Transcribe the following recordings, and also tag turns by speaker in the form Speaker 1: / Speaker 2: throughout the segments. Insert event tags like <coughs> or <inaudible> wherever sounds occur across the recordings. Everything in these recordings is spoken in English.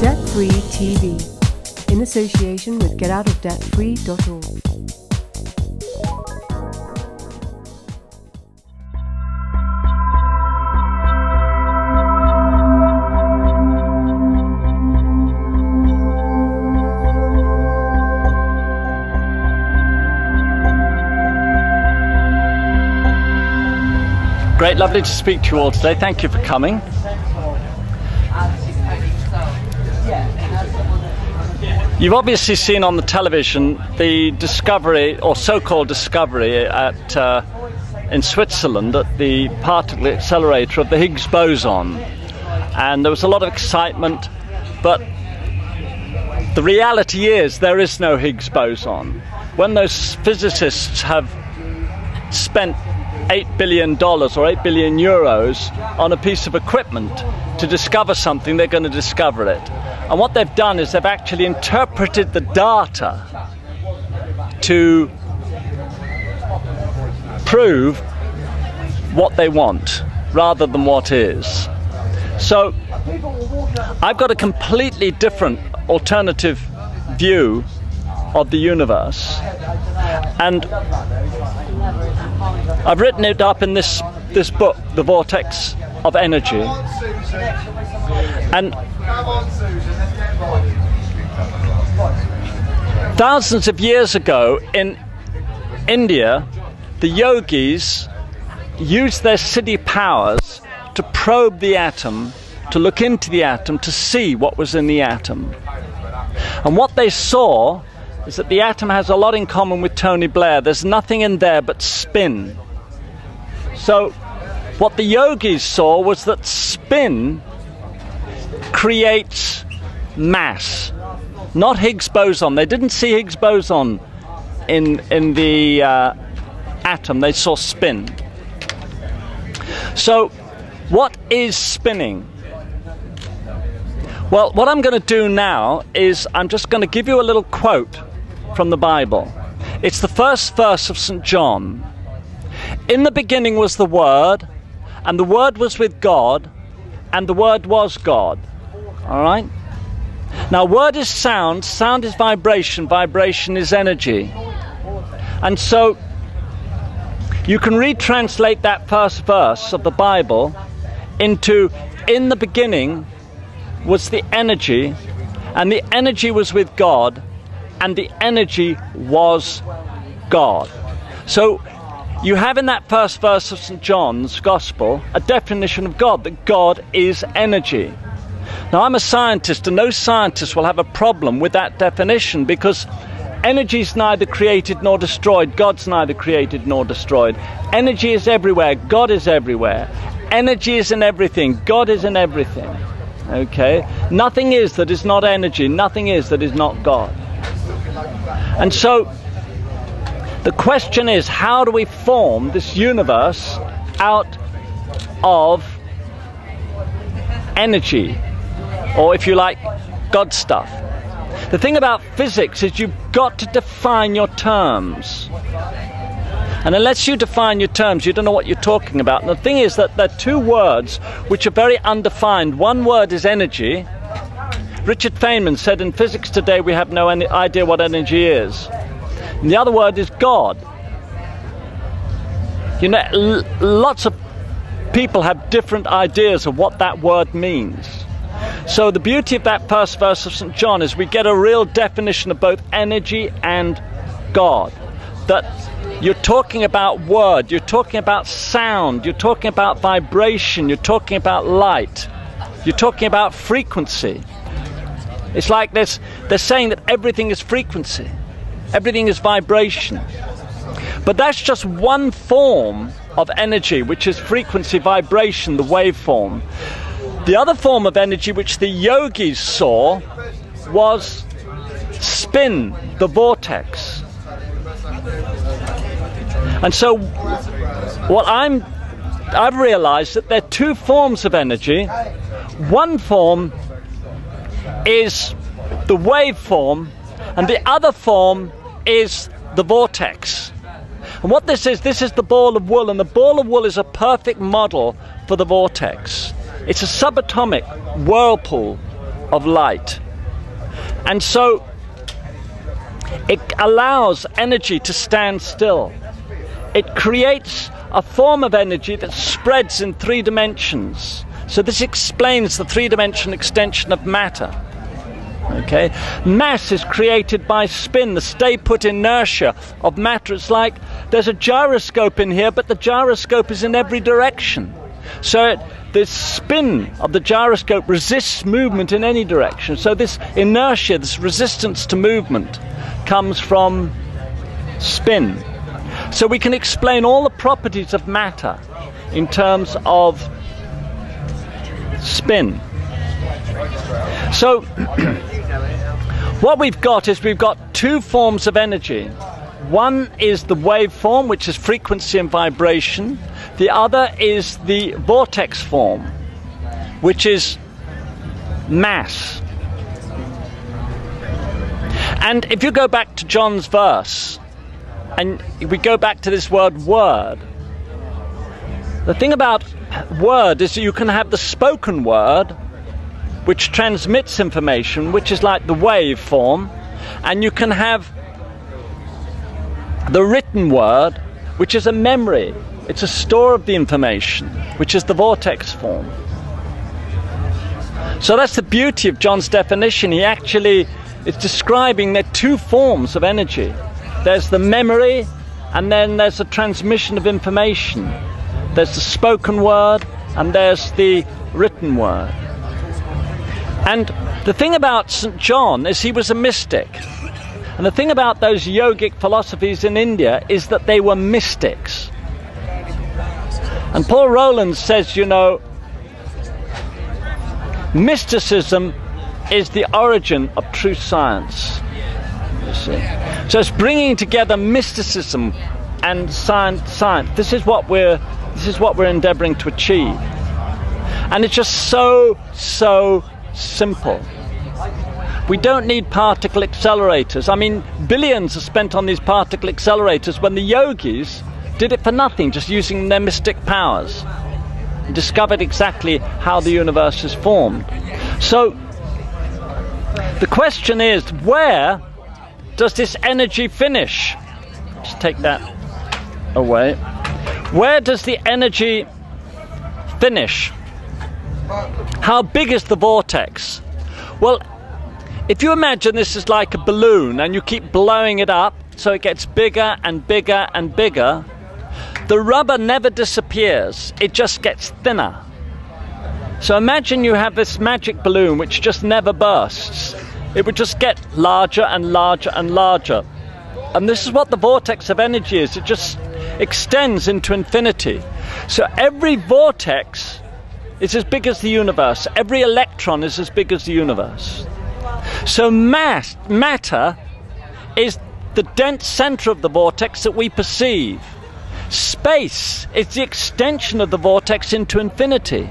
Speaker 1: Debt Free TV in association with getoutofdebtfree.org.
Speaker 2: Great, lovely to speak to you all today. Thank you for coming. You've obviously seen on the television the discovery, or so-called discovery, at uh, in Switzerland at the particle accelerator of the Higgs boson, and there was a lot of excitement. But the reality is there is no Higgs boson. When those physicists have spent $8 billion or 8 billion euros on a piece of equipment to discover something, they're going to discover it. And what they've done is they've actually interpreted the data to prove what they want rather than what is. So I've got a completely different alternative view of the universe. And I've written it up in this, this book, The Vortex of Energy. And thousands of years ago in India, the yogis used their siddhi powers to probe the atom, to look into the atom, to see what was in the atom. And what they saw is that the atom has a lot in common with Tony Blair. There's nothing in there but spin. So, what the yogis saw was that spin creates mass, not Higgs boson. They didn't see Higgs boson in, in the uh, atom, they saw spin. So, what is spinning? Well, what I'm going to do now is I'm just going to give you a little quote from the Bible. It's the first verse of St. John. In the beginning was the Word, and the Word was with God, and the Word was God. All right? Now, word is sound, sound is vibration, vibration is energy. And so, you can retranslate that first verse of the Bible into in the beginning was the energy, and the energy was with God, and the energy was God. So you have in that first verse of St. John's Gospel a definition of God that God is energy. Now, I'm a scientist, and no scientist will have a problem with that definition because energy is neither created nor destroyed. God's neither created nor destroyed. Energy is everywhere. God is everywhere. Energy is in everything. God is in everything. Okay? Nothing is that is not energy. Nothing is that is not God. And so, the question is how do we form this universe out of energy? Or, if you like, God stuff. The thing about physics is you've got to define your terms. And unless you define your terms, you don't know what you're talking about. And the thing is that there are two words which are very undefined. One word is energy. Richard Feynman said in physics today we have no any idea what energy is. And the other word is God. You know, lots of people have different ideas of what that word means. So the beauty of that first verse of St. John is we get a real definition of both energy and God. That you're talking about word, you're talking about sound, you're talking about vibration, you're talking about light, you're talking about frequency. It's like this, they're saying that everything is frequency, everything is vibration. But that's just one form of energy, which is frequency, vibration, the waveform. The other form of energy which the yogis saw was spin, the vortex. And so what I'm I've realized that there are two forms of energy. One form is the waveform and the other form is the vortex. And what this is, this is the ball of wool, and the ball of wool is a perfect model for the vortex. It's a subatomic whirlpool of light. And so it allows energy to stand still. It creates a form of energy that spreads in three dimensions. So this explains the three dimensional extension of matter. Okay? Mass is created by spin, the stay put inertia of matter. It's like there's a gyroscope in here, but the gyroscope is in every direction. So it, the spin of the gyroscope resists movement in any direction. So this inertia, this resistance to movement, comes from spin. So we can explain all the properties of matter in terms of spin. So <clears throat> what we've got is we've got two forms of energy. One is the waveform, which is frequency and vibration. The other is the vortex form, which is mass. And if you go back to John's verse, and we go back to this word word, the thing about word is that you can have the spoken word, which transmits information, which is like the wave form, and you can have the written word, which is a memory. It's a store of the information, which is the vortex form. So that's the beauty of John's definition. He actually is describing there two forms of energy. There's the memory, and then there's the transmission of information. There's the spoken word, and there's the written word. And the thing about St. John is he was a mystic. And the thing about those yogic philosophies in India is that they were mystics. And Paul Rowland says, you know, mysticism is the origin of true science. So it's bringing together mysticism and science, science. This is what we're this is what we're endeavoring to achieve. And it's just so, so simple. We don't need particle accelerators. I mean, billions are spent on these particle accelerators when the yogis did it for nothing, just using their mystic powers. And discovered exactly how the universe is formed. So, the question is where does this energy finish? Just take that away. Where does the energy finish? How big is the vortex? Well, if you imagine this is like a balloon and you keep blowing it up so it gets bigger and bigger and bigger, the rubber never disappears, it just gets thinner. So imagine you have this magic balloon which just never bursts. It would just get larger and larger and larger. And this is what the vortex of energy is. It just extends into infinity. So every vortex is as big as the universe, every electron is as big as the universe. So mass, matter is the dense center of the vortex that we perceive. Space is the extension of the vortex into infinity.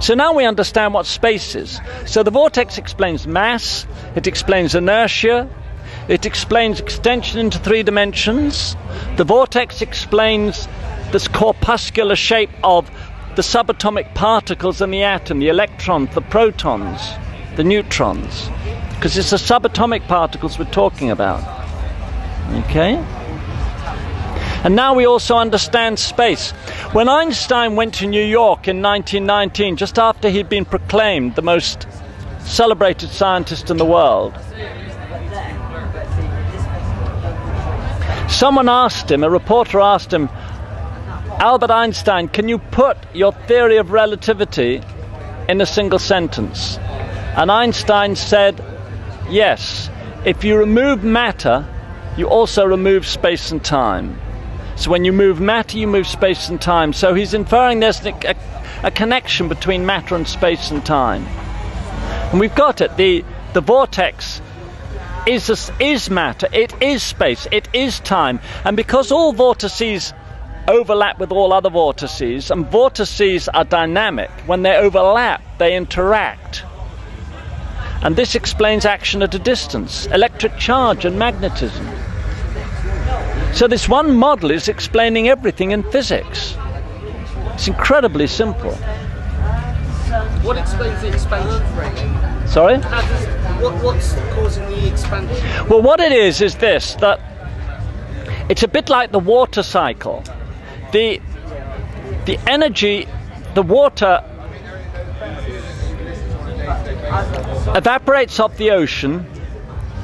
Speaker 2: So now we understand what space is. So the vortex explains mass, it explains inertia, it explains extension into three dimensions. The vortex explains this corpuscular shape of the subatomic particles in the atom, the electrons, the protons, the neutrons. Because it's the subatomic particles we're talking about. Okay? And now we also understand space. When Einstein went to New York in 1919, just after he'd been proclaimed the most celebrated scientist in the world, Someone asked him, a reporter asked him, Albert Einstein, can you put your theory of relativity in a single sentence? And Einstein said, yes. If you remove matter, you also remove space and time. So when you move matter, you move space and time. So he's inferring there's a, a connection between matter and space and time. And we've got it. The, the vortex is, is matter, it is space, it is time. And because all vortices overlap with all other vortices, and vortices are dynamic, when they overlap, they interact. And this explains action at a distance, electric charge and magnetism. So, this one model is explaining everything in physics. It's incredibly simple.
Speaker 3: What explains the expansion rate?
Speaker 2: Sorry?
Speaker 3: Does, what, what's causing the expansion?
Speaker 2: Well, what it is is this that it's a bit like the water cycle. The the energy, the water evaporates off the ocean,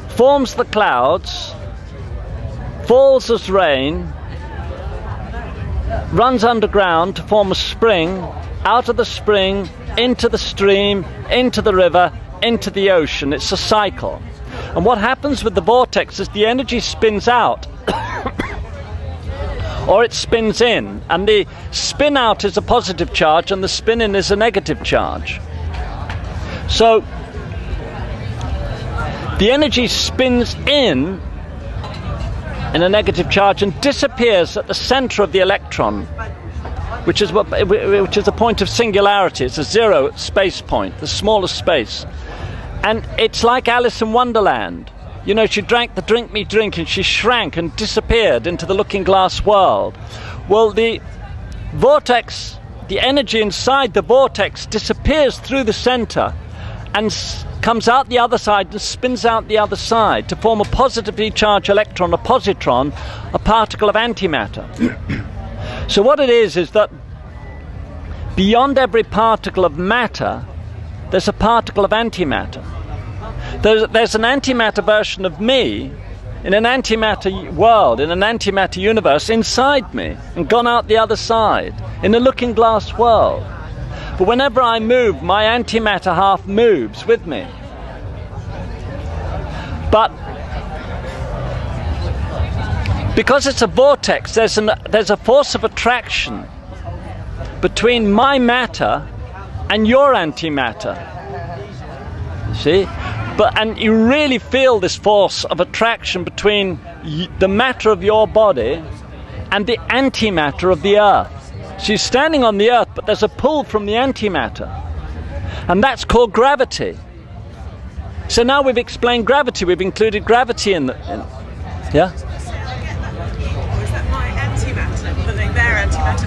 Speaker 2: forms the clouds, falls as rain, runs underground to form a spring, out of the spring, into the stream, into the river, into the ocean. It's a cycle. And what happens with the vortex is the energy spins out. <coughs> or it spins in. And the spin out is a positive charge, and the spin in is a negative charge. So the energy spins in in a negative charge and disappears at the center of the electron, which is what which is a point of singularity. It's a zero space point, the smallest space. And it's like Alice in Wonderland. You know, she drank the drink me drink and she shrank and disappeared into the looking glass world. Well, the vortex, the energy inside the vortex disappears through the center and s- comes out the other side and spins out the other side to form a positively charged electron, a positron, a particle of antimatter. <coughs> so, what it is is that beyond every particle of matter, there's a particle of antimatter. There's, there's an antimatter version of me in an antimatter world, in an antimatter universe inside me, and gone out the other side in a looking glass world. But whenever I move, my antimatter half moves with me. But because it's a vortex, there's, an, there's a force of attraction between my matter and your antimatter. See? But, and you really feel this force of attraction between the matter of your body and the antimatter of the earth. You're standing on the earth, but there's a pull from the antimatter. And that's called gravity. So now we've explained gravity, we've included gravity in the. In, yeah?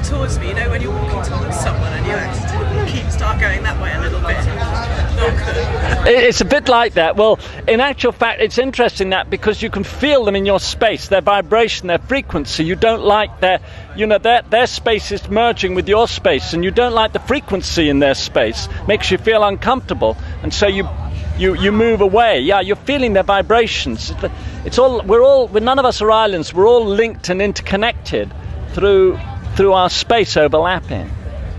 Speaker 4: Towards me? You know, when you're walking towards someone and you keep start going that way a little bit.
Speaker 2: It's a bit like that. Well, in actual fact, it's interesting that because you can feel them in your space, their vibration, their frequency. You don't like their, you know, their their space is merging with your space, and you don't like the frequency in their space. Makes you feel uncomfortable, and so you. You, you move away. Yeah, you're feeling their vibrations. It's- It's all we're all. We're, none of us are islands. We're all linked and interconnected through through our space overlapping.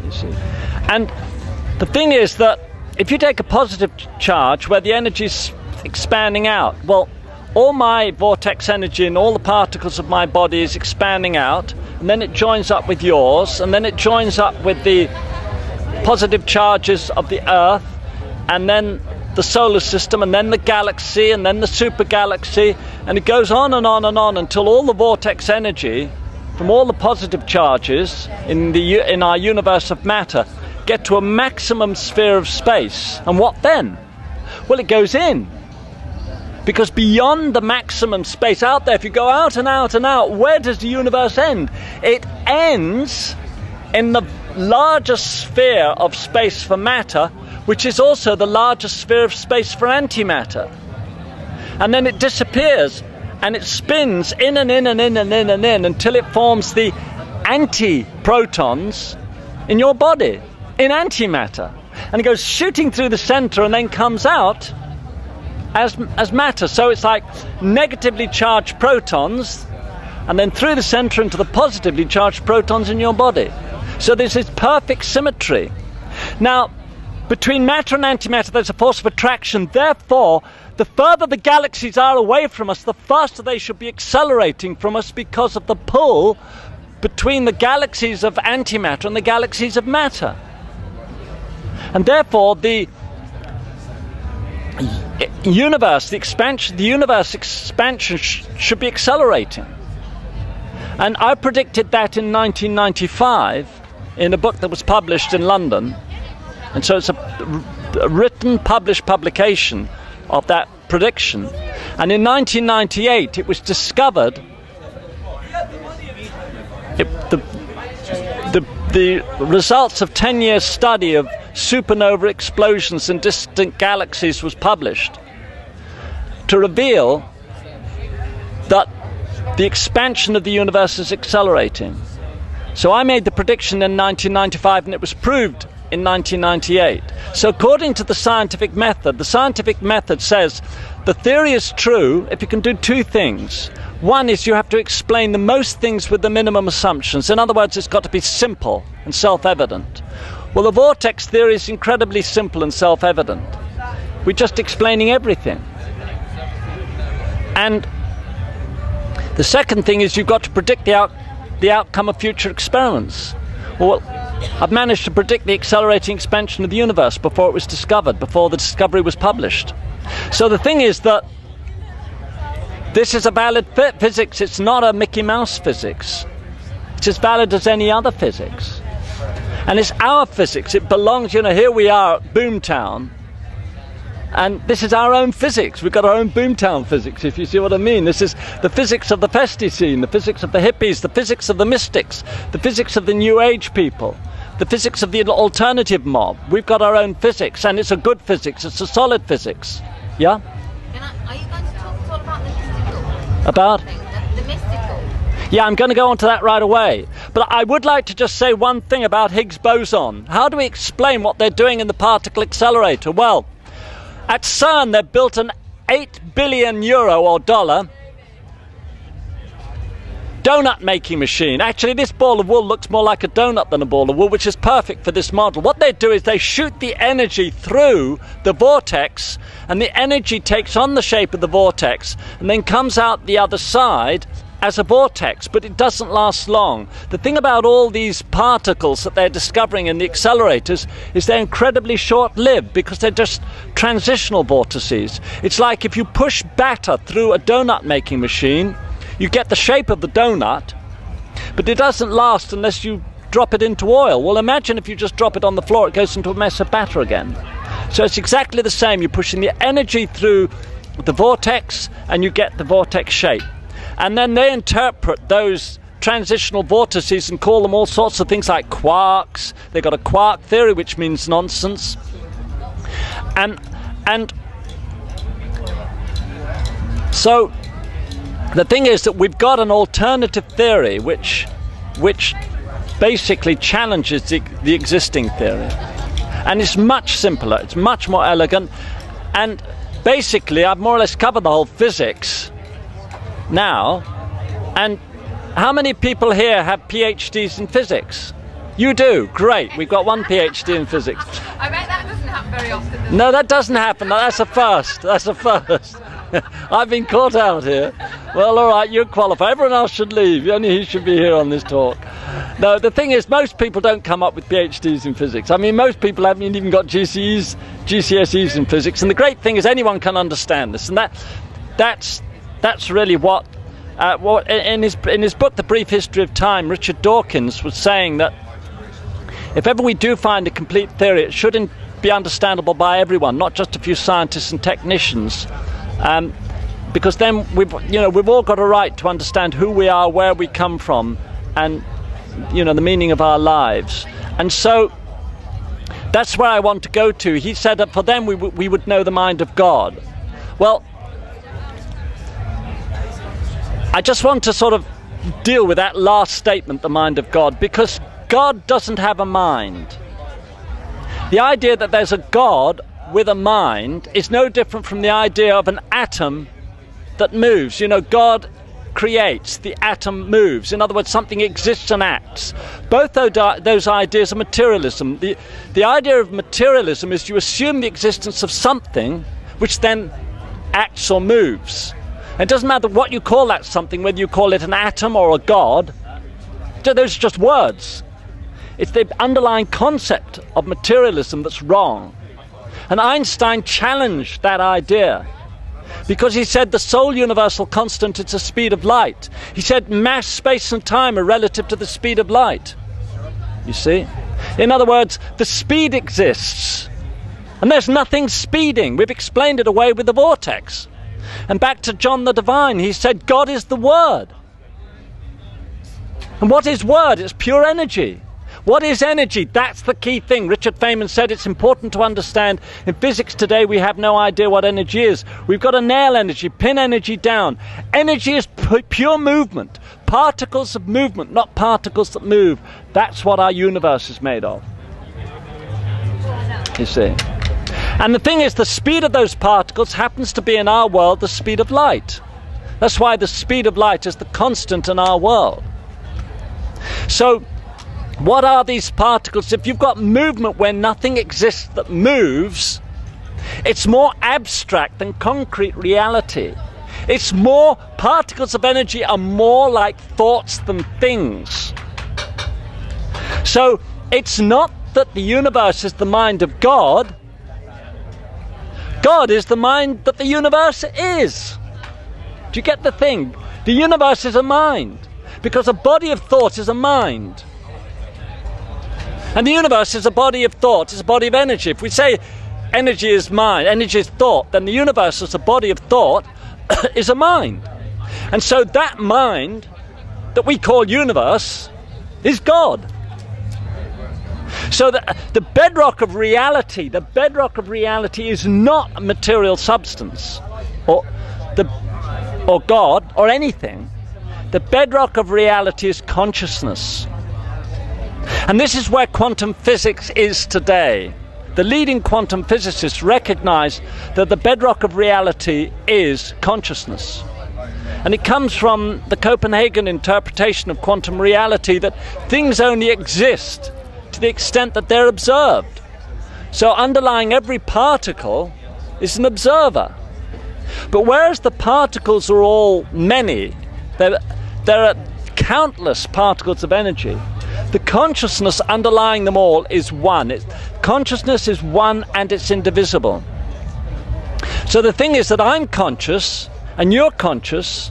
Speaker 2: You see, and the thing is that if you take a positive charge where the energy is expanding out, well, all my vortex energy and all the particles of my body is expanding out, and then it joins up with yours, and then it joins up with the positive charges of the Earth, and then the solar system, and then the galaxy, and then the super galaxy, and it goes on and on and on until all the vortex energy from all the positive charges in the in our universe of matter get to a maximum sphere of space. And what then? Well, it goes in. Because beyond the maximum space out there, if you go out and out and out, where does the universe end? It ends in the largest sphere of space for matter, which is also the largest sphere of space for antimatter. And then it disappears and it spins in and in and in and in and in until it forms the anti protons in your body, in antimatter. And it goes shooting through the center and then comes out as, as matter. So it's like negatively charged protons and then through the center into the positively charged protons in your body. So there's this perfect symmetry. Now, between matter and antimatter, there's a force of attraction. Therefore, the further the galaxies are away from us, the faster they should be accelerating from us because of the pull between the galaxies of antimatter and the galaxies of matter. And therefore, the universe, the expansion, the universe expansion sh- should be accelerating. And I predicted that in 1995 in a book that was published in London. And so it's a, a written, published publication of that prediction. And in 1998, it was discovered. The, results of 10 years study of supernova explosions in distant galaxies was published to reveal that the expansion of the universe is accelerating. So I made the prediction in 1995 and it was proved in 1998. So, according to the scientific method, the scientific method says the theory is true if you can do two things. One is you have to explain the most things with the minimum assumptions. In other words, it's got to be simple and self evident. Well, the vortex theory is incredibly simple and self evident. We're just explaining everything. And the second thing is you've got to predict the, out, the outcome of future experiments. Well, I've managed to predict the accelerating expansion of the universe before it was discovered, before the discovery was published. So the thing is that this is a valid physics, it's not a Mickey Mouse physics. It's as valid as any other physics. And it's our physics, it belongs, you know, here we are at Boomtown, and this is our own physics. We've got our own boomtown physics, if you see what I mean. This is the physics of the festy scene, the physics of the hippies, the physics of the mystics, the physics of the new age people, the physics of the alternative mob. We've got our own physics, and it's a good physics, it's a solid physics. Yeah?
Speaker 5: I, are you going to talk, talk about the mystical?
Speaker 2: About?
Speaker 5: The, the mystical.
Speaker 2: Yeah, I'm going to go on to that right away. But I would like to just say one thing about Higgs boson. How do we explain what they're doing in the particle accelerator? Well, at CERN, they've built an 8 billion euro or dollar donut making machine. Actually, this ball of wool looks more like a donut than a ball of wool, which is perfect for this model. What they do is they shoot the energy through the vortex, and the energy takes on the shape of the vortex and then comes out the other side as a vortex, but it doesn't last long. The thing about all these particles that they're discovering in the accelerators is they're incredibly short lived because they're just transitional vortices. It's like if you push batter through a donut making machine, you get the shape of the donut, but it doesn't last unless you drop it into oil. Well, imagine if you just drop it on the floor, it goes into a mess of batter again. So it's exactly the same. You're pushing the energy through the vortex and you get the vortex shape. And then they interpret those transitional vortices and call them all sorts of things like quarks. They've got a quark theory, which means nonsense. And and so the thing is that we've got an alternative theory which which basically challenges the, the existing theory. And it's much simpler, it's much more elegant, and basically I've more or less covered the whole physics now. And how many people here have PhDs in physics? You do. Great. We've got one PhD in physics.
Speaker 5: I bet that doesn't happen very often.
Speaker 2: No, that doesn't happen. That's a first. That's a first. <laughs> I've been caught out here. Well, all right, you qualify. Everyone else should leave. Only he should be here on this talk. No, the thing is, most people don't come up with PhDs in physics. I mean, most people haven't even got GCEs, GCSEs in physics. And the great thing is, anyone can understand this. And that, that's that's really what. Uh, what in his in his book, The Brief History of Time, Richard Dawkins was saying that if ever we do find a complete theory, it should not be understandable by everyone, not just a few scientists and technicians. Um, because then we've you know we've all got a right to understand who we are, where we come from, and you know the meaning of our lives. And so that's where I want to go to. He said that for them we, we would know the mind of God. Well, I just want to sort of deal with that last statement, the mind of God, because God doesn't have a mind. The idea that there's a God with a mind is no different from the idea of an atom that moves. You know, God creates, the atom moves. In other words, something exists and acts. Both those ideas are materialism. The, the idea of materialism is you assume the existence of something which then acts or moves. It doesn't matter what you call that something, whether you call it an atom or a god, those are just words. It's the underlying concept of materialism that's wrong. And Einstein challenged that idea because he said the sole universal constant is the speed of light. He said mass, space, and time are relative to the speed of light. You see? In other words, the speed exists, and there's nothing speeding. We've explained it away with the vortex. And back to John the Divine, he said, God is the Word. And what is Word? It's pure energy. What is energy? That's the key thing. Richard Feynman said it's important to understand. In physics today, we have no idea what energy is. We've got to nail energy, pin energy down. Energy is pure movement, particles of movement, not particles that move. That's what our universe is made of. You see. And the thing is, the speed of those particles happens to be in our world the speed of light. That's why the speed of light is the constant in our world. So, what are these particles? If you've got movement where nothing exists that moves, it's more abstract than concrete reality. It's more, particles of energy are more like thoughts than things. So, it's not that the universe is the mind of God, God is the mind that the universe is. Do you get the thing? The universe is a mind because a body of thought is a mind. And the universe is a body of thought, it's a body of energy. If we say energy is mind, energy is thought, then the universe as a body of thought <coughs> is a mind. And so that mind that we call universe is God. So the, the bedrock of reality, the bedrock of reality is not material substance or the or God or anything. The bedrock of reality is consciousness. And this is where quantum physics is today. The leading quantum physicists recognize that the bedrock of reality is consciousness. And it comes from the Copenhagen interpretation of quantum reality that things only exist to the extent that they're observed. So, underlying every particle is an observer. But whereas the particles are all many, there, there are countless particles of energy, the consciousness underlying them all is one. Consciousness is one and it's indivisible. So the thing is that I'm conscious and you're conscious,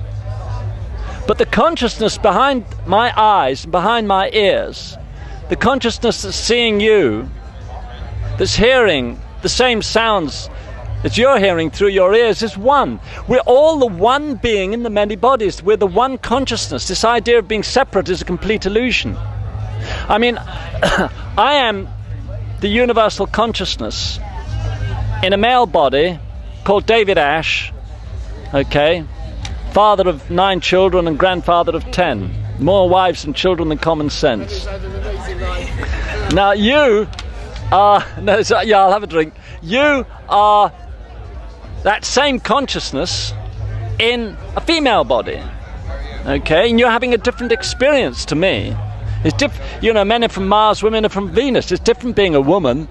Speaker 2: but the consciousness behind my eyes, behind my ears, the consciousness that's seeing you, that's hearing the same sounds that you're hearing through your ears is one. We're all the one being in the many bodies. We're the one consciousness. This idea of being separate is a complete illusion. I mean, <coughs> I am the universal consciousness in a male body called David Ash, okay, father of nine children and grandfather of ten, more wives and children than common sense. Now, you are, no, yeah, I'll have a drink. You are that same consciousness in a female body. Okay, and you're having a different experience to me. It's diff- you know, men are from Mars, women are from Venus. It's different being a woman.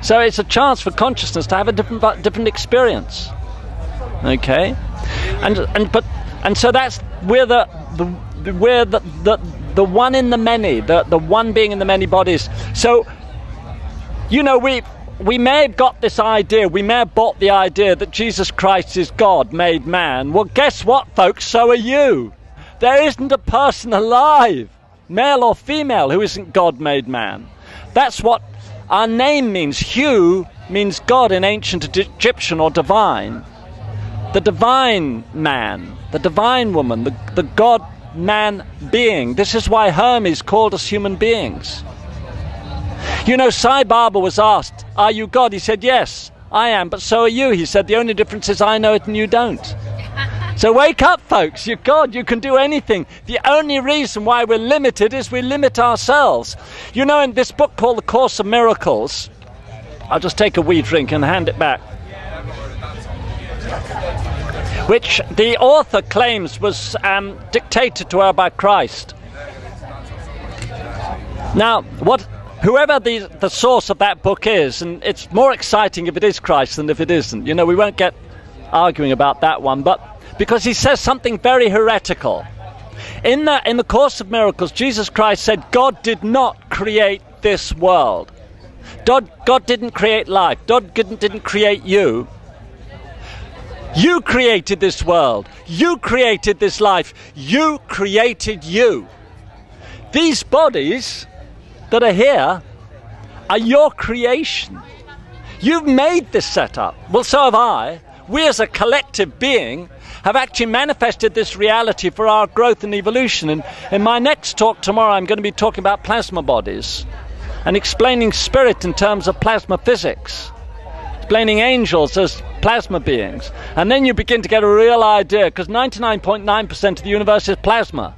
Speaker 2: So it's a chance for consciousness to have a different different experience. Okay, and and but and so that's we're the, the we're the, the the one in the many, the the one being in the many bodies. So you know we we may have got this idea, we may have bought the idea that Jesus Christ is God made man. Well, guess what, folks? So are you. There isn't a person alive, male or female, who isn't God made man. That's what our name means. Hu means God in ancient Egyptian or divine. The divine man, the divine woman, the, the God man being. This is why Hermes called us human beings. You know, Sai Baba was asked, Are you God? He said, Yes, I am, but so are you. He said, The only difference is I know it and you don't. <laughs> So wake up, folks. You're God. You can do anything. The only reason why we're limited is we limit ourselves. You know, in this book called The Course of Miracles, I'll just take a wee drink and hand it back. Which the author claims was um, dictated to her by Christ. Now, what whoever the, the source of that book is, and it's more exciting if it is Christ than if it isn't. You know, we won't get arguing about that one, but because he says something very heretical. In the, in the Course of Miracles, Jesus Christ said, God did not create this world. God, God didn't create life. God didn't, didn't create you. You created this world. You created this life. You created you. These bodies that are here are your creation. You've made this setup. Well, so have I. We as a collective being have actually manifested this reality for our growth and evolution. And in my next talk tomorrow, I'm going to be talking about plasma bodies and explaining spirit in terms of plasma physics, explaining angels as plasma beings. And then you begin to get a real idea because 99.9% of the universe is plasma.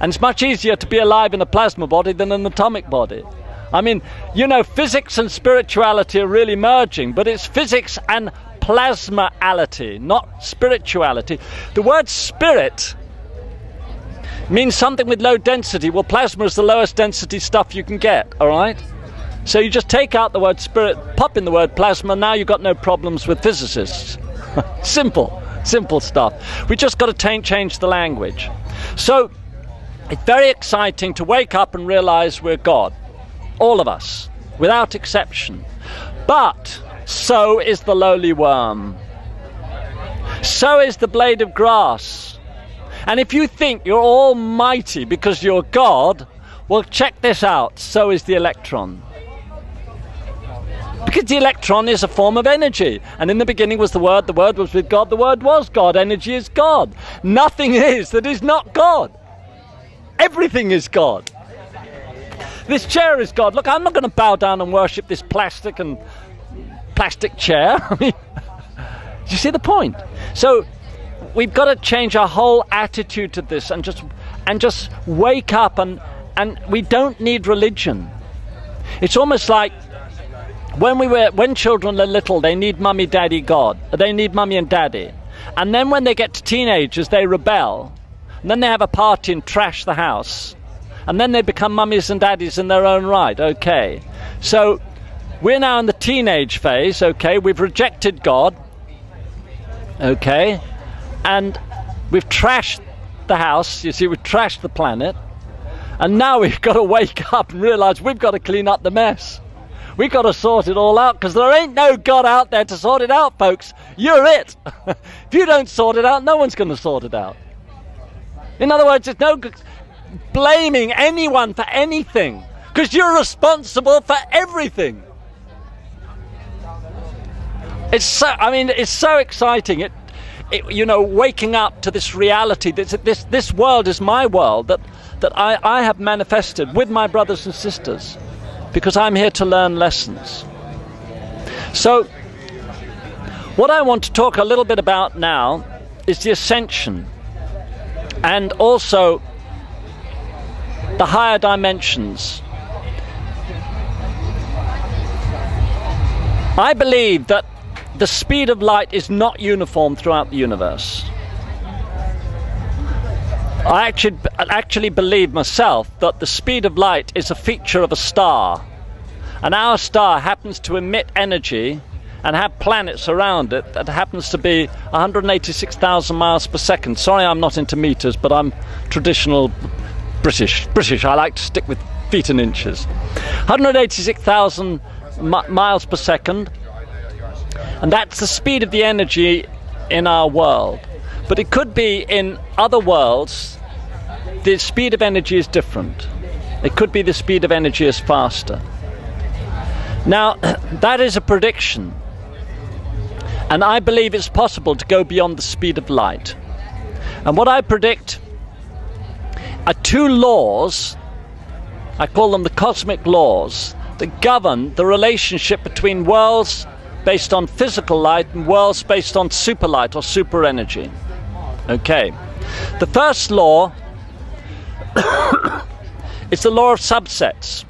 Speaker 2: And it's much easier to be alive in a plasma body than an atomic body. I mean, you know, physics and spirituality are really merging, but it's physics and plasmaality, not spirituality. The word spirit means something with low density. Well, plasma is the lowest density stuff you can get, all right? So you just take out the word spirit, pop in the word plasma, now you've got no problems with physicists. <laughs> simple, simple stuff. We just got to change the language. So it's very exciting to wake up and realize we're God. All of us, without exception. But so is the lowly worm. So is the blade of grass. And if you think you're almighty because you're God, well, check this out. So is the electron. Because the electron is a form of energy. And in the beginning was the Word, the Word was with God, the Word was God. Energy is God. Nothing is that is not God. Everything is God. This chair is God. Look, I'm not going to bow down and worship this plastic and plastic chair. <laughs> Do you see the point? So we've got to change our whole attitude to this and just and just wake up and and we don't need religion. It's almost like when we were when children are little, they need mummy, daddy, God. They need mummy and daddy. And then when they get to teenagers, they rebel. And then they have a party and trash the house and then they become mummies and daddies in their own right. Okay. So we're now in the teenage phase. Okay. We've rejected God. Okay. And we've trashed the house. You see, we've trashed the planet. And now we've <laughs> got to wake up and realize we've got to clean up the mess. We've got to sort it all out because there ain't no God out there to sort it out, folks. You're it. <laughs> if you don't sort it out, no one's going to sort it out. In other words, there's no blaming anyone for anything because you're responsible for everything. It's so, I mean, it's so exciting. It, it, you know, waking up to this reality. This, this, this world is my world that, that I, I have manifested with my brothers and sisters because I'm here to learn lessons. So, what I want to talk a little bit about now is the ascension and also the higher dimensions. I believe that the speed of light is not uniform throughout the universe. I actually, actually believe myself that the speed of light is a feature of a star. And our star happens to emit energy and have planets around it that happens to be 186,000 miles per second. Sorry, I'm not into meters, but I'm traditional British. British. I like to stick with feet and inches. 186,000 mi- miles per second, and that's the speed of the energy in our world. But it could be in other worlds, the speed of energy is different. It could be the speed of energy is faster. Now, <clears throat> that is a prediction. And I believe it's possible to go beyond the speed of light. And what I predict are two laws, I call them the cosmic laws, that govern the relationship between worlds based on physical light and worlds based on super light or super energy. Okay. The first law <coughs> is the law of subsets.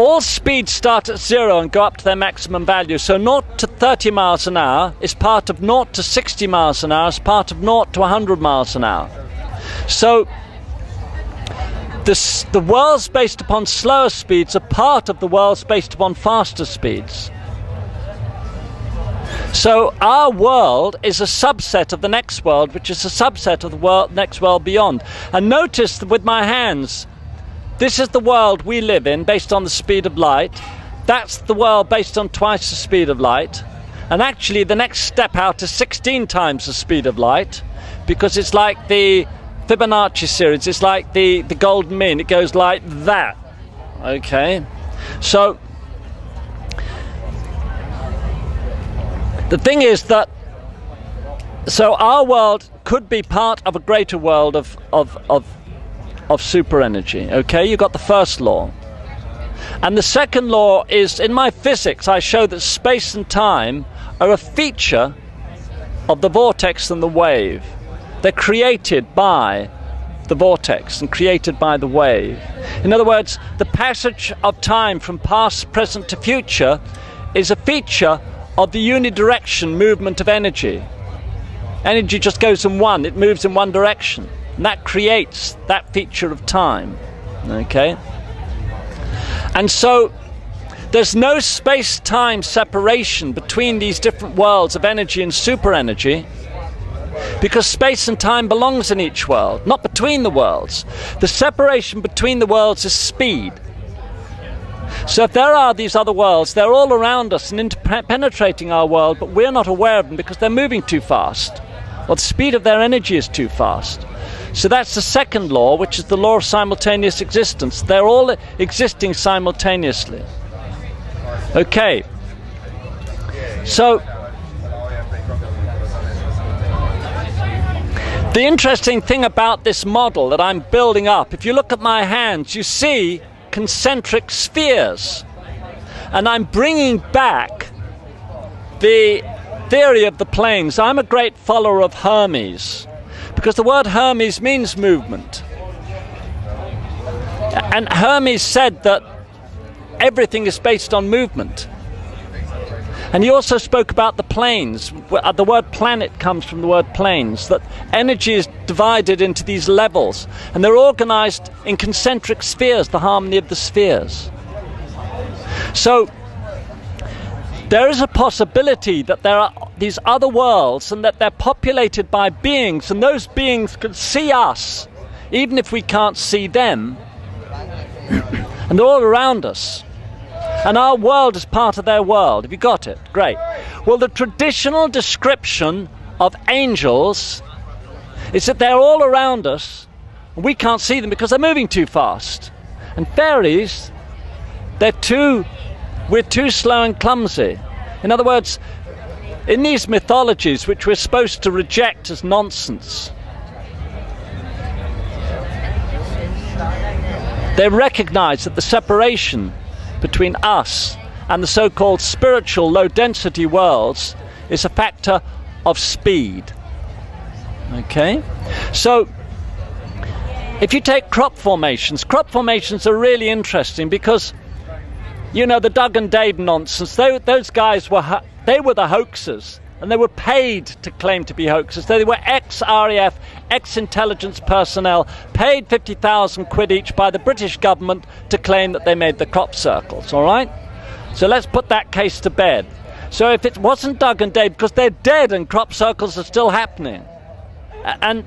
Speaker 2: All speeds start at zero and go up to their maximum value. So 0 to 30 miles an hour is part of 0 to 60 miles an hour, is part of 0 to 100 miles an hour. So this, the worlds based upon slower speeds are part of the worlds based upon faster speeds. So our world is a subset of the next world, which is a subset of the world, next world beyond. And notice that with my hands, this is the world we live in based on the speed of light. That's the world based on twice the speed of light. And actually, the next step out is 16 times the speed of light because it's like the Fibonacci series, it's like the, the golden mean. It goes like that. Okay? So, the thing is that so our world could be part of a greater world of of of, of super energy. Okay, you got the first law. And the second law is in my physics, I show that space and time are a feature of the vortex and the wave. They're created by the vortex and created by the wave. In other words, the passage of time from past, present to future is a feature of the unidirection movement of energy. Energy just goes in one, it moves in one direction. And that creates that feature of time. Okay? And so there's no space time separation between these different worlds of energy and super energy because space and time belongs in each world, not between the worlds. The separation between the worlds is speed. So if there are these other worlds, they're all around us and interpenetrating our world, but we're not aware of them because they're moving too fast, or the speed of their energy is too fast. So that's the second law, which is the law of simultaneous existence. They're all existing simultaneously. Okay. So the interesting thing about this model that I'm building up, if you look at my hands, you see concentric spheres. And I'm bringing back the theory of the planes. I'm a great follower of Hermes because the word Hermes means movement. And Hermes said that everything is based on movement. And he also spoke about the planes. Uh, the word planet comes from the word planes, that energy is divided into these levels, and they're organized in concentric spheres, the harmony of the spheres. So, there is a possibility that there are these other worlds and that they're populated by beings, and those beings can see us, even if we can't see them. <coughs> and they're all around us. And our world is part of their world. Have you got it? Great. Well, the traditional description of angels is that they're all around us, and we can't see them because they're moving too fast. And fairies, they're too, we're too slow and clumsy. In other words, in these mythologies, which we're supposed to reject as nonsense, they recognize that the separation between us and the so called spiritual low density worlds is a factor of speed. Okay? So, if you take crop formations, crop formations are really interesting because, you know, the Doug and Dave nonsense, they, those guys were, they were the hoaxers and they were paid to claim to be hoaxers. They were ex RAF, ex intelligence personnel, paid 50,000 quid each by the British government to claim that they made the crop circles, all right? So let's put that case to bed. So if it wasn't Doug and Dave, because they're dead and crop circles are still happening, and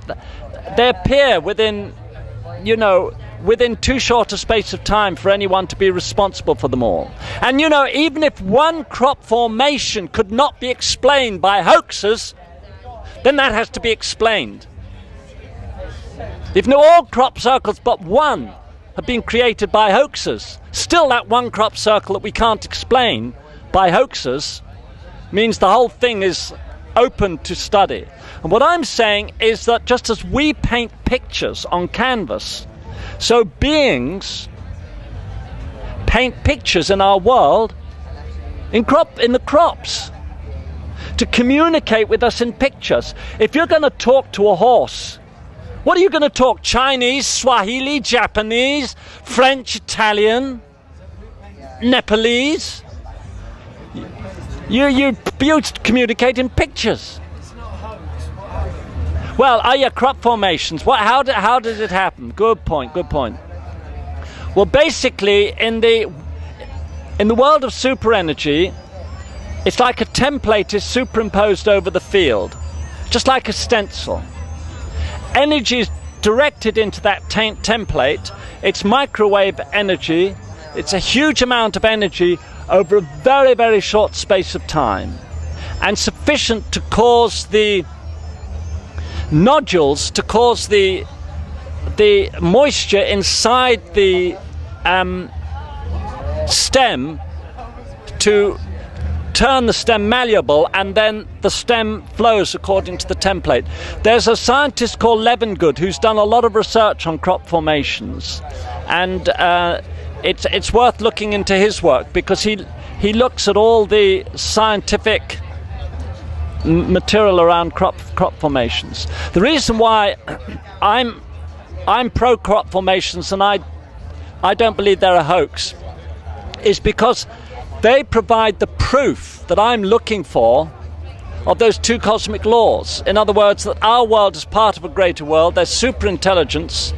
Speaker 2: they appear within, you know, within too short a space of time for anyone to be responsible for them all. And you know, even if one crop formation could not be explained by hoaxes, then that has to be explained. If no all crop circles but one have been created by hoaxes, still that one crop circle that we can't explain by hoaxes means the whole thing is open to study. And what I'm saying is that just as we paint pictures on canvas, so beings paint pictures in our world in crop in the crops to communicate with us in pictures. If you're going to talk to a horse, what are you going to talk? Chinese, Swahili, Japanese, French, Italian, Nepalese? You, you, you communicate in pictures. Well, are your crop formations? What, how, did, how did it happen? Good point, good point. Well, basically, in the, in the world of super energy, it's like a template is superimposed over the field, just like a stencil. Energy is directed into that template. It's microwave energy. It's a huge amount of energy over a very, very short space of time and sufficient to cause the nodules to cause the the moisture inside the um, stem to turn the stem malleable and then the stem flows according to the template. There's a scientist called Levengood who's done a lot of research on crop formations, and uh, it's, it's worth looking into his work because he, he looks at all the scientific material around crop, crop formations. The reason why <coughs> I'm, I'm pro crop formations and I, I don't believe they're a hoax is because they provide the proof that I'm looking for of those two cosmic laws. In other words, that our world is part of a greater world, there's super intelligence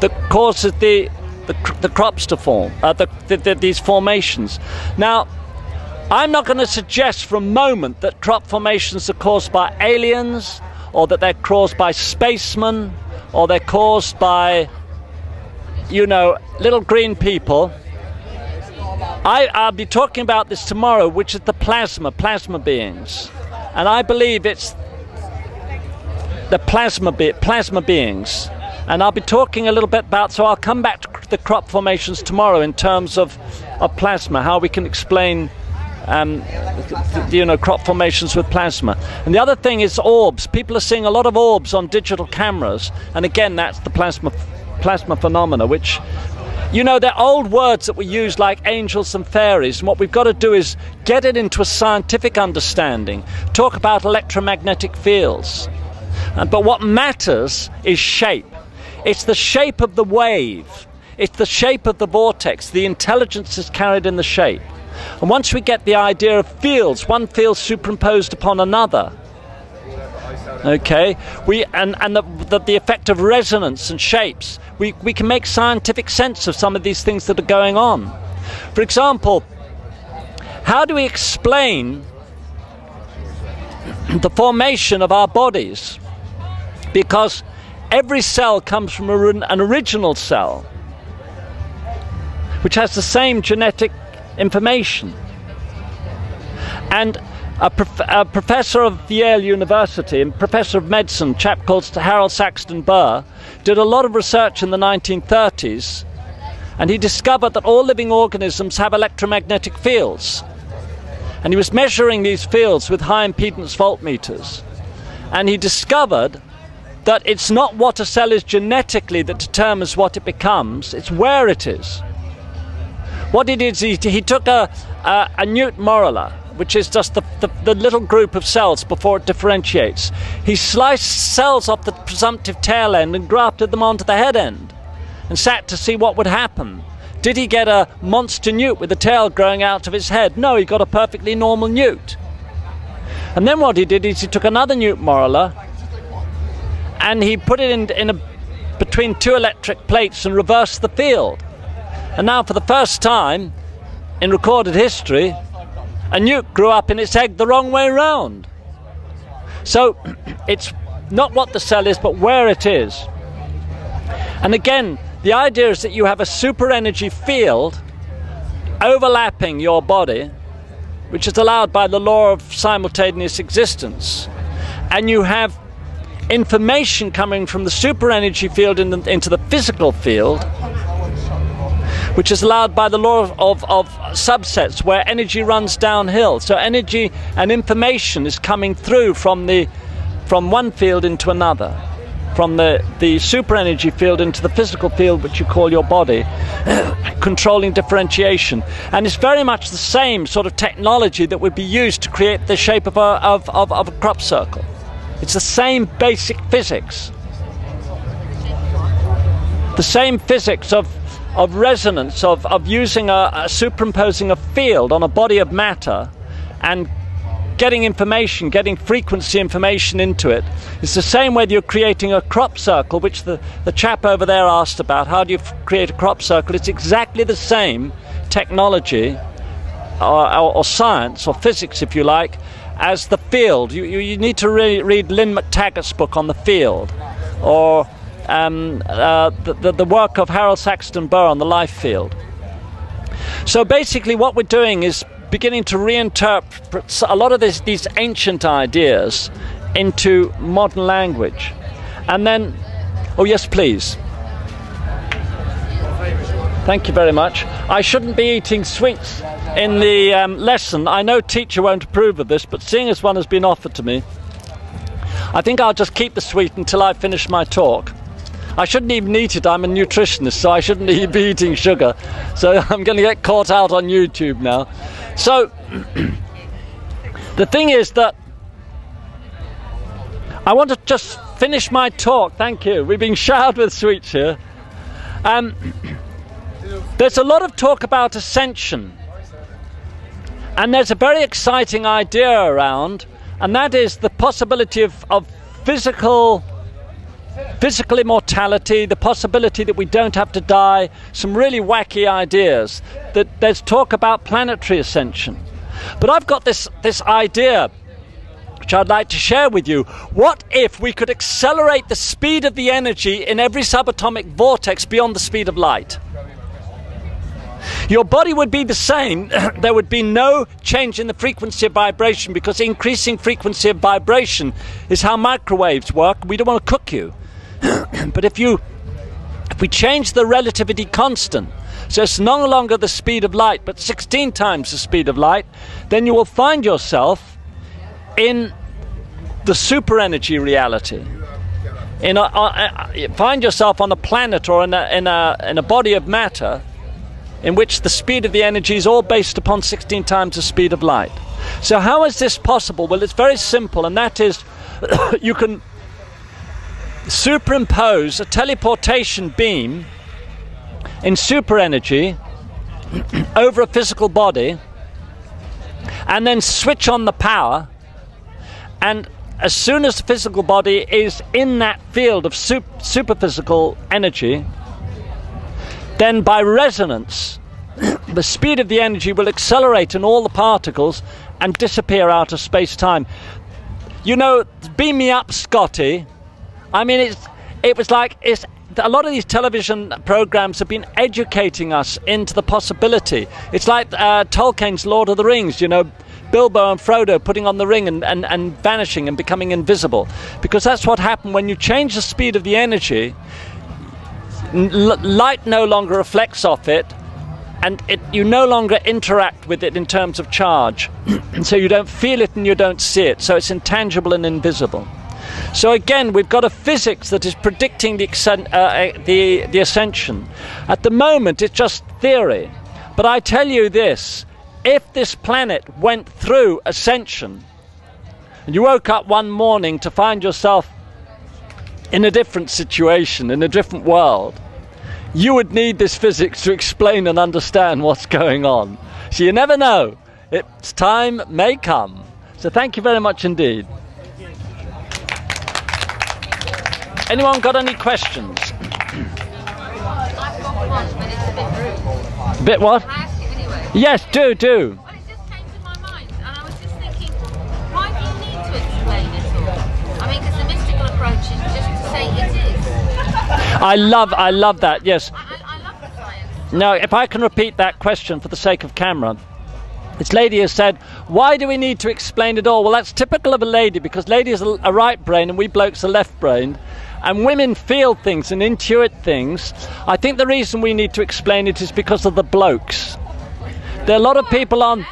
Speaker 2: that causes the, the, the crops to form, uh, the, the, the, these formations. Now, I'm not going to suggest for a moment that crop formations are caused by aliens or that they're caused by spacemen or they're caused by, you know, little green people. I, I'll be talking about this tomorrow, which is the plasma, plasma beings. And I believe it's the plasma, be- plasma beings. And I'll be talking a little bit about, so I'll come back to the crop formations tomorrow in terms of, of plasma, how we can explain um, you know, crop formations with plasma. And the other thing is orbs. People are seeing a lot of orbs on digital cameras, and again, that's the plasma plasma phenomena, which you know, they're old words that we use like angels and fairies, and what we've got to do is get it into a scientific understanding. Talk about electromagnetic fields. But what matters is shape. It's the shape of the wave, it's the shape of the vortex. The intelligence is carried in the shape. And once we get the idea of fields, one field superimposed upon another, okay, we and, and the, the, the effect of resonance and shapes, we, we can make scientific sense of some of these things that are going on. For example, how do we explain the formation of our bodies? Because every cell comes from a, an original cell, which has the same genetic information. And a, prof- a, professor of Yale University and professor of medicine, chap called Harold Saxton Burr, did a lot of research in the 1930s, and he discovered that all living organisms have electromagnetic fields. And he was measuring these fields with high impedance voltmeters. And he discovered that it's not what a cell is genetically that determines what it becomes, it's where it is. What he did is he, he took a, a, a newt morula, which is just the, the, the, little group of cells before it differentiates. He sliced cells off the presumptive tail end and grafted them onto the head end and sat to see what would happen. Did he get a monster newt with a tail growing out of his head? No, he got a perfectly normal newt. And then what he did is he took another newt morula and he put it in, in a, between two electric plates and reversed the field. And now, for the first time in recorded history, a newt grew up in its egg the wrong way round. So <clears throat> it's not what the cell is, but where it is. And again, the idea is that you have a super energy field overlapping your body, which is allowed by the law of simultaneous existence. And you have information coming from the super energy field in the, into the physical field which is allowed by the law of, of, of, subsets where energy runs downhill. So energy and information is coming through from the from one field into another, from the, the super energy field into the physical field which you call your body, <coughs> controlling differentiation. And it's very much the same sort of technology that would be used to create the shape of a, of, of, of a crop circle. It's the same basic physics. The same physics of of resonance, of, of using a, a, superimposing a field on a body of matter and getting information, getting frequency information into it. It's the same way you're creating a crop circle, which the, the chap over there asked about. How do you f- create a crop circle? It's exactly the same technology or, or, or science or physics, if you like, as the field. You, you, you need to re- read Lynne McTaggart's book on the field or um, uh, the, the, work of Harold Saxton Burr on the life field. So basically, what we're doing is beginning to reinterpret a lot of this, these ancient ideas into modern language. And then, oh, yes, please. Thank you very much. I shouldn't be eating sweets in the um, lesson. I know teacher won't approve of this, but seeing as one has been offered to me, I think I'll just keep the sweet until I finish my talk. I shouldn't even eat it. I'm a nutritionist, so I shouldn't <laughs> be eating sugar. So <laughs> I'm going to get caught out on YouTube now. So <clears throat> the thing is that I want to just finish my talk. Thank you. We've been <laughs> showered with sweets here. Um, <clears throat> there's a lot of talk about ascension. And there's a very exciting idea around, and that is the possibility of, of physical physical immortality, the possibility that we don't have to die, some really wacky ideas. That there's talk about planetary ascension. But I've got this, this idea which I'd like to share with you. What if we could accelerate the speed of the energy in every subatomic vortex beyond the speed of light? Your body would be the same. <clears throat> there would be no change in the frequency of vibration because increasing frequency of vibration is how microwaves work. We don't want to cook you. <coughs> but if you if we change the relativity constant, so it's no longer the speed of light, but 16 times the speed of light, then you will find yourself in the super energy reality. In a, uh, find yourself on a planet or in a, in, a, in a body of matter in which the speed of the energy is all based upon 16 times the speed of light. So, how is this possible? Well, it's very simple, and that is <coughs> you can superimpose a teleportation beam in super energy <clears throat> over a physical body and then switch on the power and as soon as the physical body is in that field of super, superphysical energy then by resonance, <clears throat> the speed of the energy will accelerate in all the particles and disappear out of space time. You know, beam me up, Scotty. I mean, it's, it was like it's, a lot of these television programs have been educating us into the possibility. It's like uh, Tolkien's Lord of the Rings, you know, Bilbo and Frodo putting on the ring and, and, and vanishing and becoming invisible. Because that's what happened when you change the speed of the energy, light no longer reflects off it, and it, you no longer interact with it in terms of charge. <clears throat> so you don't feel it and you don't see it. So it's intangible and invisible. So again, we've got a physics that is predicting the, uh, uh, the, the ascension. At the moment, it's just theory. But I tell you this if this planet went through ascension, and you woke up one morning to find yourself in a different situation, in a different world, you would need this physics to explain and understand <laughs> what's going on. So you never know. Its time may come. So thank you very much indeed. Anyone got any questions?
Speaker 5: I've one, but it's a bit
Speaker 2: what?
Speaker 5: Can I ask it anyway?
Speaker 2: Yes, do, do.
Speaker 5: Well, it just came to my mind, I thinking, why do you need to explain it all? I mean, because the mystical approach is just to say it is.
Speaker 2: I love, I love that. Yes.
Speaker 5: I, I, love the science.
Speaker 2: Now, if I can repeat that question for the sake of camera. This lady has said, Why do we need to explain it all? Well, that's typical of a lady because ladies are a right brain and we blokes are left brained. And women feel things and intuit things. I think the reason we need to explain it is because of the blokes. There are a lot of people on.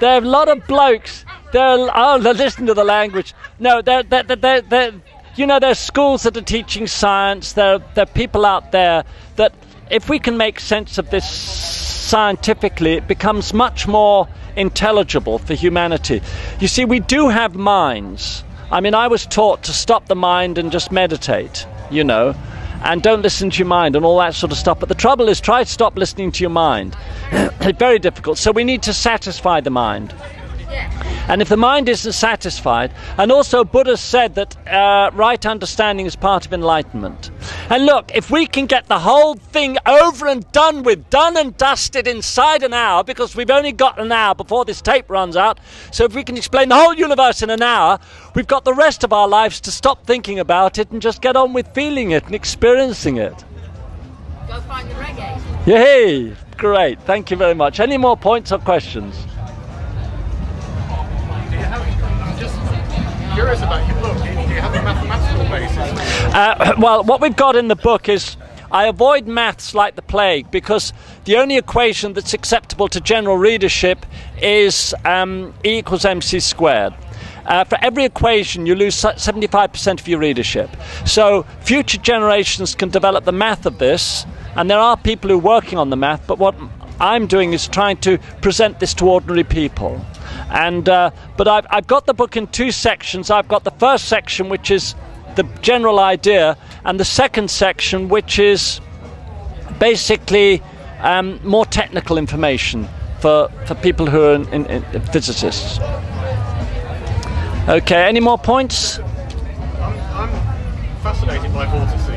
Speaker 2: There are a lot of blokes. There are, oh, listen to the language. No, there, there, there, there, you know, there's schools that are teaching science. There, there are people out there that, if we can make sense of this scientifically, it becomes much more intelligible for humanity. You see, we do have minds. I mean, I was taught to stop the mind and just meditate, you know, and don't listen to your mind and all that sort of stuff. But the trouble is, try to stop listening to your mind. it's <clears throat> very difficult. So we need to satisfy the mind. And if the mind isn't satisfied, and also Buddha said that uh, right understanding is part of enlightenment. And look, if we can get the whole thing over and done with, done and dusted inside an hour, because we've only got an hour before this tape runs out, so if we can explain the whole universe in an hour, we've got the rest of our lives to stop thinking about it and just get on with feeling it and experiencing it.
Speaker 5: Go find the reggae.
Speaker 2: Yay! Great, thank you very much. Any more points or questions?
Speaker 6: Curious about your book. Do you have a mathematical basis?
Speaker 2: Uh, <clears throat> well, what we've got in the book is I avoid maths like the plague because the only equation that's acceptable to general readership is um, E equals mc squared. Uh, for every equation, you lose 75% of your readership. So future generations can develop the math of this, and there are people who are working on the math, but what I'm doing is trying to present this to ordinary people. And uh, but I've, I've got the book in two sections. I've got the first section, which is the general idea, and the second section, which is basically um, more technical information for, for people who are in, in, in physicists. Okay, any more points?
Speaker 6: I'm, I'm fascinated by vortices.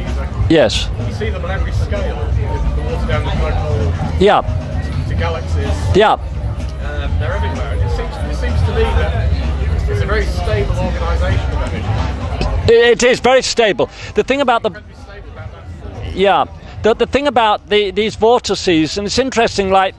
Speaker 2: Yes.
Speaker 6: you see them on every scale. The, the water down the black hole
Speaker 2: Yeah.
Speaker 6: to galaxies.
Speaker 2: Yeah.
Speaker 6: Um, they're everywhere. To me that it's a very stable organisation.
Speaker 2: It, it is very stable. The thing about the
Speaker 6: Incredibly stable about that force.
Speaker 2: yeah, the the thing about the, these vortices, and it's interesting, like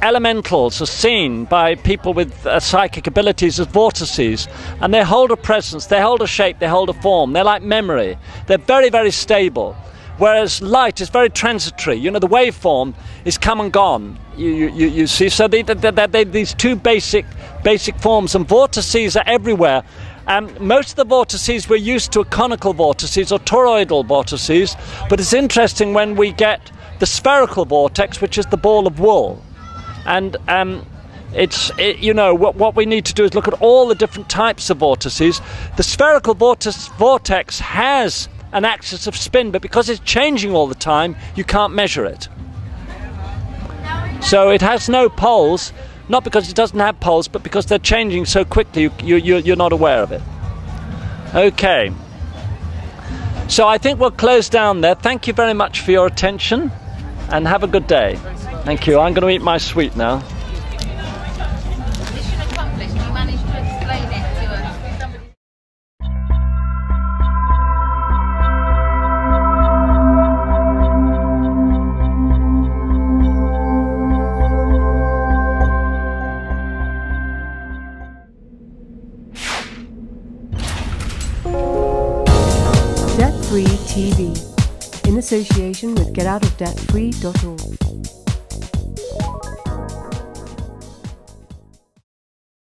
Speaker 2: elementals are seen by people with uh, psychic abilities as vortices, and they hold a presence, they hold a shape, they hold a form. They're like memory. They're very very stable. Whereas light is very transitory. You know, the waveform is come and gone. You, you, you, see, so they, they, they, these two basic basic forms, and vortices are everywhere. Um, most of the vortices we're used to are conical vortices or toroidal vortices, but it's interesting when we get the spherical vortex, which is the ball of wool, and um, it's it, you know what, what we need to do is look at all the different types of vortices. The spherical vortex, vortex has an axis of spin, but because it's changing all the time, you can't measure it. So it has no poles, not because it doesn't have poles, but because they're changing so quickly, you, you, you, you're not aware of it. Okay. So I think we'll close down there. Thank you very much for your attention and have a good day. Thank you. I'm going to eat my sweet now.
Speaker 1: TV in association with GetOutOfDebtFree.org.